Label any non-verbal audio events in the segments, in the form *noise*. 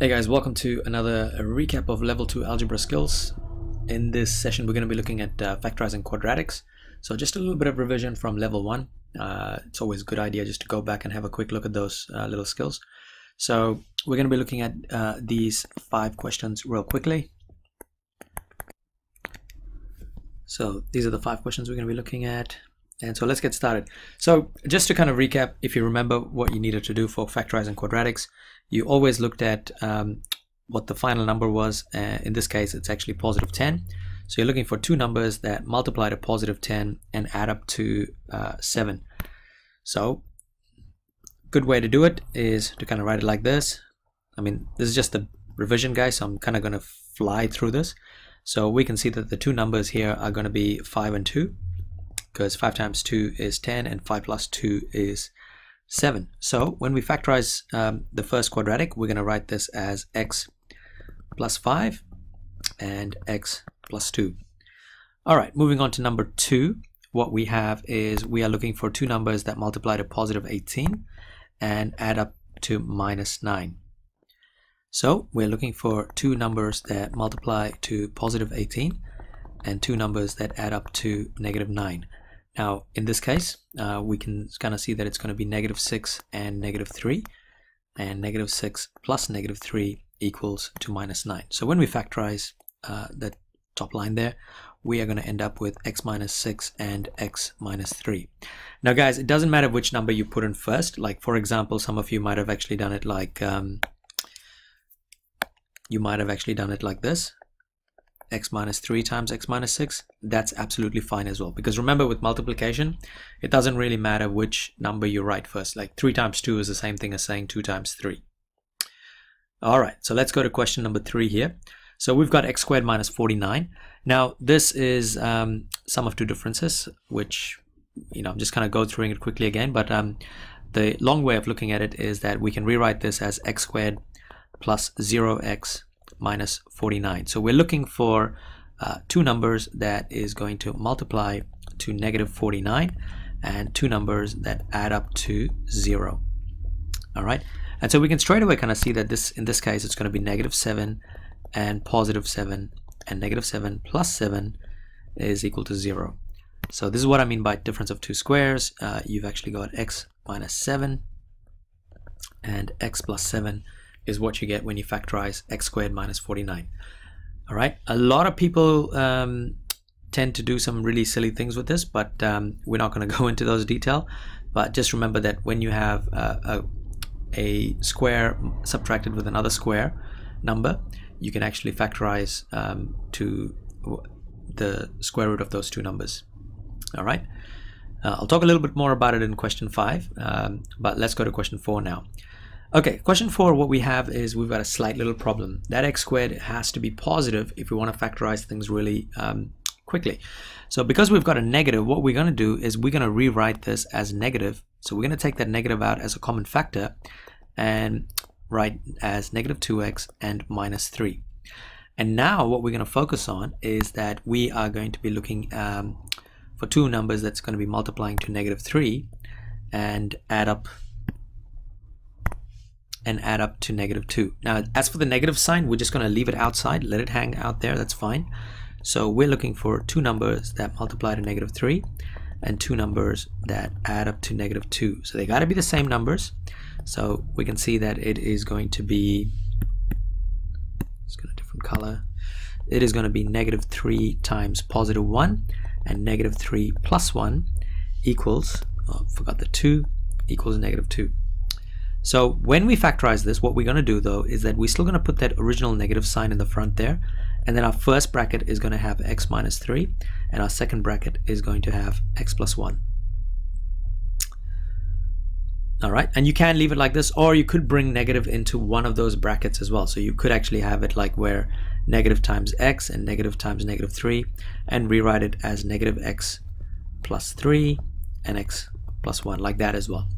Hey guys, welcome to another recap of level 2 algebra skills. In this session we're going to be looking at uh, factorizing quadratics. So just a little bit of revision from level 1. Uh, it's always a good idea just to go back and have a quick look at those uh, little skills. So we're going to be looking at uh, these five questions real quickly. So these are the five questions we're going to be looking at. And so let's get started. So just to kind of recap, if you remember what you needed to do for factorizing quadratics, you always looked at um, what the final number was. Uh, in this case, it's actually positive 10. So you're looking for two numbers that multiply to positive 10 and add up to uh, 7. So good way to do it is to kind of write it like this. I mean, this is just a revision, guys, so I'm kind of going to fly through this. So we can see that the two numbers here are going to be 5 and 2 because 5 times 2 is 10 and 5 plus 2 is 7. So when we factorize um, the first quadratic, we're going to write this as x plus 5 and x plus 2. All right, moving on to number 2, what we have is we are looking for two numbers that multiply to positive 18 and add up to minus 9. So we're looking for two numbers that multiply to positive 18 and two numbers that add up to negative 9. Now, in this case, uh, we can kind of see that it's going to be negative 6 and negative 3. And negative 6 plus negative 3 equals to minus 9. So when we factorize uh, the top line there, we are going to end up with x minus 6 and x minus 3. Now, guys, it doesn't matter which number you put in first. Like, for example, some of you might have actually done it like... Um, you might have actually done it like this x minus 3 times x minus 6 that's absolutely fine as well. Because remember with multiplication it doesn't really matter which number you write first. Like 3 times 2 is the same thing as saying 2 times 3 all right so let's go to question number 3 here. So we've got x squared minus 49 now this is um, sum of two differences which you know I'm just kind of go through it quickly again but um, the long way of looking at it is that we can rewrite this as x squared plus 0x minus 49. So we're looking for uh, two numbers that is going to multiply to negative 49 and two numbers that add up to 0. All right. And so we can straight away kind of see that this in this case it's going to be negative 7 and positive 7 and negative 7 plus 7 is equal to 0. So this is what I mean by difference of two squares. Uh, you've actually got x minus 7 and x plus 7 is what you get when you factorize x squared minus 49. All right, a lot of people um, tend to do some really silly things with this, but um, we're not going *laughs* to go into those detail. But just remember that when you have a, a square subtracted with another square number, you can actually factorize um, to the square root of those two numbers. All right. Uh, I'll talk a little bit more about it in question five, um, but let's go to question four now. Okay, question four, what we have is we've got a slight little problem. That x squared has to be positive if we want to factorize things really um, quickly. So because we've got a negative, what we're going to do is we're going to rewrite this as negative. So we're going to take that negative out as a common factor and write as negative 2x and minus 3. And now what we're going to focus on is that we are going to be looking um, for two numbers that's going to be multiplying to negative 3 and add up and add up to negative 2. Now, as for the negative sign, we're just going to leave it outside, let it hang out there, that's fine. So we're looking for two numbers that multiply to negative 3 and two numbers that add up to negative 2. So they got to be the same numbers. So we can see that it is going to be, let's get a different color. It is going to be negative 3 times positive 1 and negative 3 plus 1 equals, oh, forgot the 2, equals negative 2. So when we factorize this, what we're going to do though is that we're still going to put that original negative sign in the front there. And then our first bracket is going to have x minus 3 and our second bracket is going to have x plus 1. All right, and you can leave it like this or you could bring negative into one of those brackets as well. So you could actually have it like where negative times x and negative times negative 3 and rewrite it as negative x plus 3 and x plus 1 like that as well.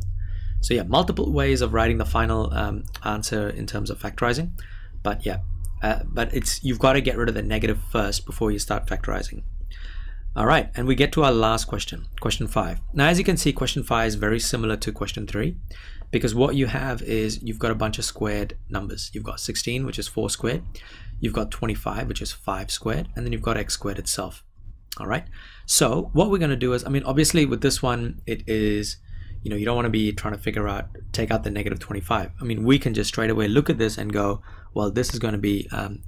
So yeah, multiple ways of writing the final um, answer in terms of factorizing. But yeah, uh, but it's you've got to get rid of the negative first before you start factorizing. All right, and we get to our last question, question five. Now, as you can see, question five is very similar to question three because what you have is you've got a bunch of squared numbers. You've got 16, which is 4 squared. You've got 25, which is 5 squared. And then you've got x squared itself. All right. So what we're going to do is, I mean, obviously with this one, it is, you know, you don't want to be trying to figure out, take out the negative 25. I mean, we can just straight away look at this and go, well, this is going to be um,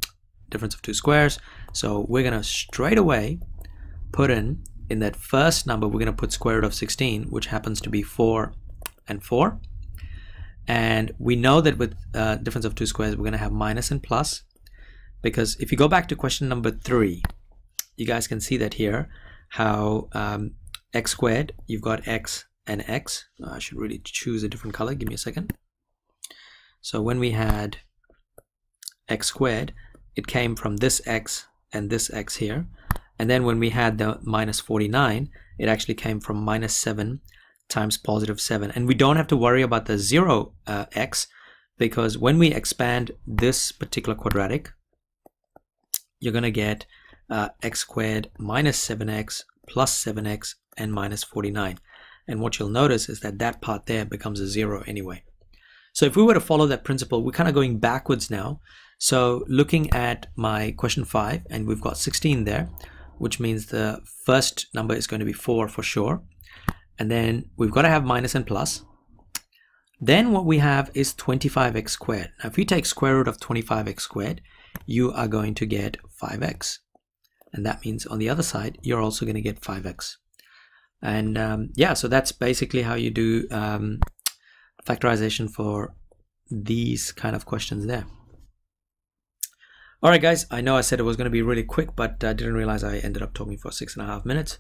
difference of two squares. So we're going to straight away put in, in that first number, we're going to put square root of 16, which happens to be 4 and 4 and we know that with uh, difference of two squares we're going to have minus and plus because if you go back to question number three you guys can see that here how um, x squared you've got x and x I should really choose a different color give me a second so when we had x squared it came from this x and this x here and then when we had the minus 49 it actually came from minus 7 times positive 7. And we don't have to worry about the 0 uh, x because when we expand this particular quadratic, you're going to get uh, x squared minus 7x plus 7x and minus 49. And what you'll notice is that that part there becomes a 0 anyway. So if we were to follow that principle, we're kind of going backwards now. So looking at my question 5, and we've got 16 there, which means the first number is going to be 4 for sure and then we've got to have minus and plus. Then what we have is 25x squared. Now if you take square root of 25x squared, you are going to get 5x. And that means on the other side, you're also going to get 5x. And um, yeah, so that's basically how you do um, factorization for these kind of questions there. All right, guys, I know I said it was going to be really quick, but I didn't realize I ended up talking for six and a half minutes.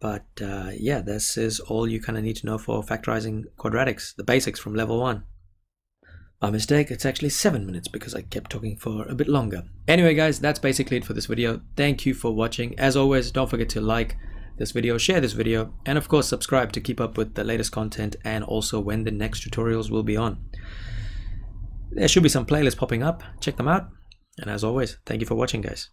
But uh, yeah, this is all you kind of need to know for factorizing quadratics, the basics from level one. My mistake, it's actually seven minutes because I kept talking for a bit longer. Anyway guys, that's basically it for this video. Thank you for watching. As always, don't forget to like this video, share this video, and of course subscribe to keep up with the latest content and also when the next tutorials will be on. There should be some playlists popping up, check them out. And as always, thank you for watching guys.